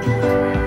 Bye.